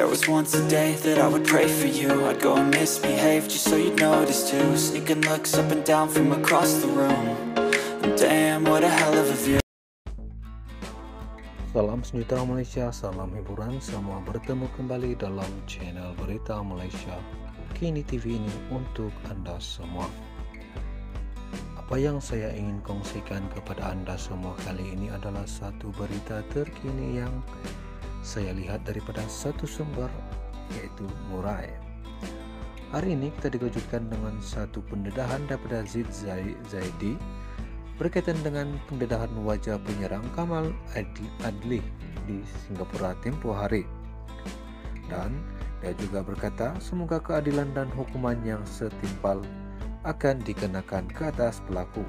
was once a day that I would pray for you. I'd go and misbehave just so you'd notice too. Sneaking looks up and down from across the room. And Damn, what a hell of a view. Salam sejahtera Malaysia, salam hiburan, semua bertemu kembali dalam channel Berita Malaysia. Kini TV ini untuk Anda semua. Apa yang saya ingin kongsikan kepada Anda semua kali ini adalah satu berita terkini yang saya lihat daripada satu sumber yaitu Murai. Hari ini kita dikejutkan dengan satu pendedahan daripada Zid Zaidi berkaitan dengan pendedahan wajah penyerang Kamal Adli di Singapura tempoh hari. Dan dia juga berkata, semoga keadilan dan hukuman yang setimpal akan dikenakan ke atas pelaku.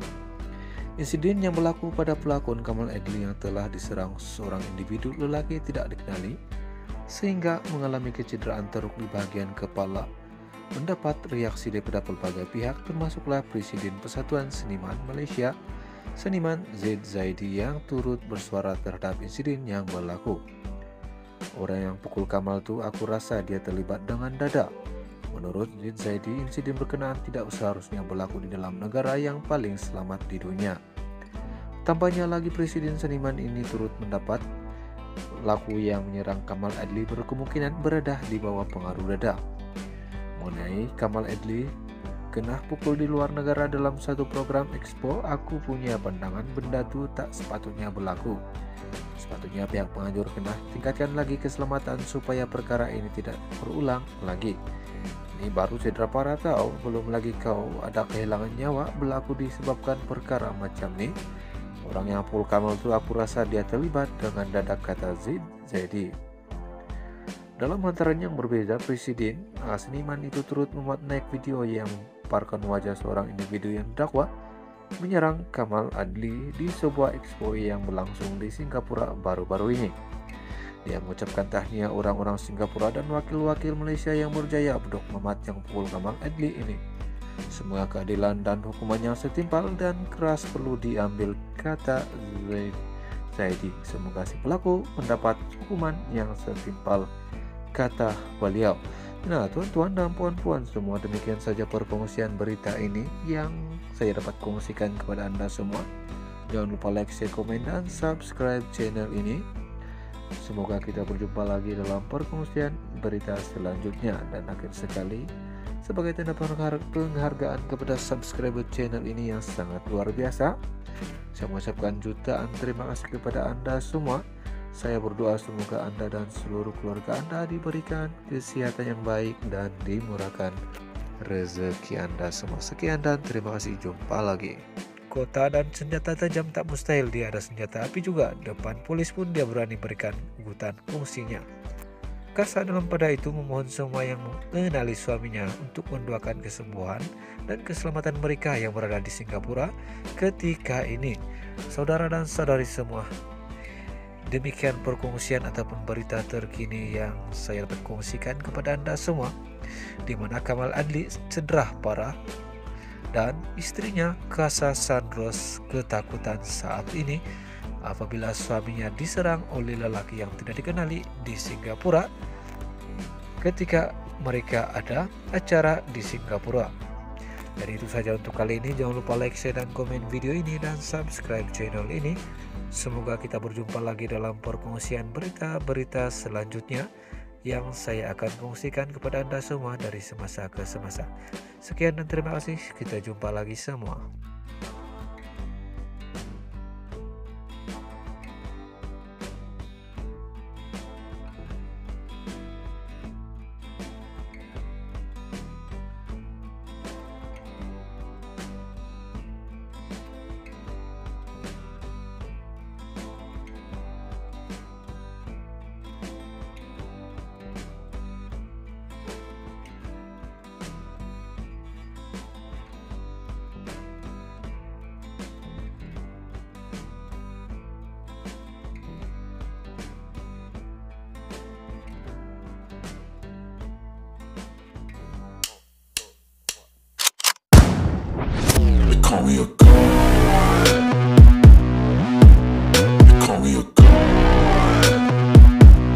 Insiden yang berlaku pada pelakon Kamal Adli yang telah diserang seorang individu lelaki tidak dikenali sehingga mengalami kecederaan teruk di bagian kepala mendapat reaksi daripada pelbagai pihak termasuklah Presiden Persatuan Seniman Malaysia seniman Zaid Zaidi yang turut bersuara terhadap insiden yang berlaku. Orang yang pukul Kamal tu aku rasa dia terlibat dengan dada. Menurut Zaid Zaidi, insiden berkenaan tidak seharusnya berlaku di dalam negara yang paling selamat di dunia. Tambahnya lagi Presiden seniman ini turut mendapat laku yang menyerang Kamal Adli berkemungkinan beredah di bawah pengaruh dada. Mengenai Kamal Adli, kena pukul di luar negara dalam satu program expo, aku punya pandangan benda tu tak sepatutnya berlaku. Sepatutnya pihak penganjur kena tingkatkan lagi keselamatan supaya perkara ini tidak berulang lagi. Ini baru cedera parah tau, belum lagi kau ada kehilangan nyawa berlaku disebabkan perkara macam ni. Orang yang pukul Kamal tu aku rasa dia terlibat dengan dadak kata Zid Zaidi. Dalam hantaran yang berbeda, Presiden uh, seniman itu turut memuat naik video yang memaparkan wajah seorang individu yang dakwa menyerang Kamal Adli di sebuah expo yang berlangsung di Singapura baru-baru ini. Dia mengucapkan tahniah orang-orang Singapura dan wakil-wakil Malaysia yang berjaya bedok memat yang pukul Kamal Adli ini. Semua keadilan dan hukuman yang setimpal dan keras perlu diambil kata Zaidi. Semoga si pelaku mendapat hukuman yang setimpal kata beliau. Nah, tuan-tuan dan puan-puan semua demikian saja perkongsian berita ini yang saya dapat kongsikan kepada Anda semua. Jangan lupa like, share, komen, dan subscribe channel ini. Semoga kita berjumpa lagi dalam perkongsian berita selanjutnya dan akhir sekali sebagai tanda penghargaan kepada subscriber channel ini yang sangat luar biasa. Saya mengucapkan jutaan terima kasih kepada Anda semua saya berdoa semoga Anda dan seluruh keluarga Anda diberikan kesehatan yang baik dan dimurahkan rezeki Anda semua. Sekian dan terima kasih. Jumpa lagi. Kota dan senjata tajam tak mustahil dia ada senjata api juga. Depan polis pun dia berani berikan hutan fungsinya. Kasa dalam pada itu memohon semua yang mengenali suaminya untuk mendoakan kesembuhan dan keselamatan mereka yang berada di Singapura ketika ini. Saudara dan saudari semua, Demikian perkongsian ataupun berita terkini yang saya dapat kongsikan kepada anda semua di mana Kamal Adli cedera parah dan istrinya Kasa Sandros ketakutan saat ini apabila suaminya diserang oleh lelaki yang tidak dikenali di Singapura ketika mereka ada acara di Singapura. Jadi itu saja untuk kali ini. Jangan lupa like, share, dan komen video ini dan subscribe channel ini Semoga kita berjumpa lagi dalam perkongsian berita-berita selanjutnya yang saya akan kongsikan kepada Anda semua dari semasa ke semasa. Sekian dan terima kasih. Kita jumpa lagi semua. we are